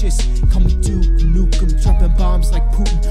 vicious. Call me Duke dropping bombs like Putin.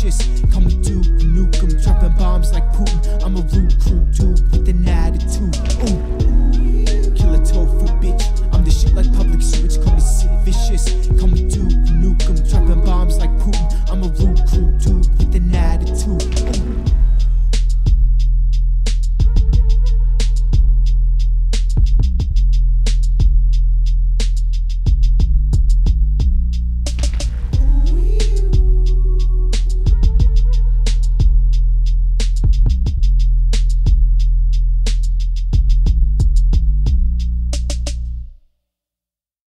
cautious. Come with Duke Nukem, dropping bombs like Putin. I'm a rude crew dude with an attitude. Ooh, killer tofu bitch. I'm the shit like public switch. Call me Sid Vicious. Come with Duke Nukem, dropping bombs like Putin. I'm a rude crew dude with an attitude. Ooh.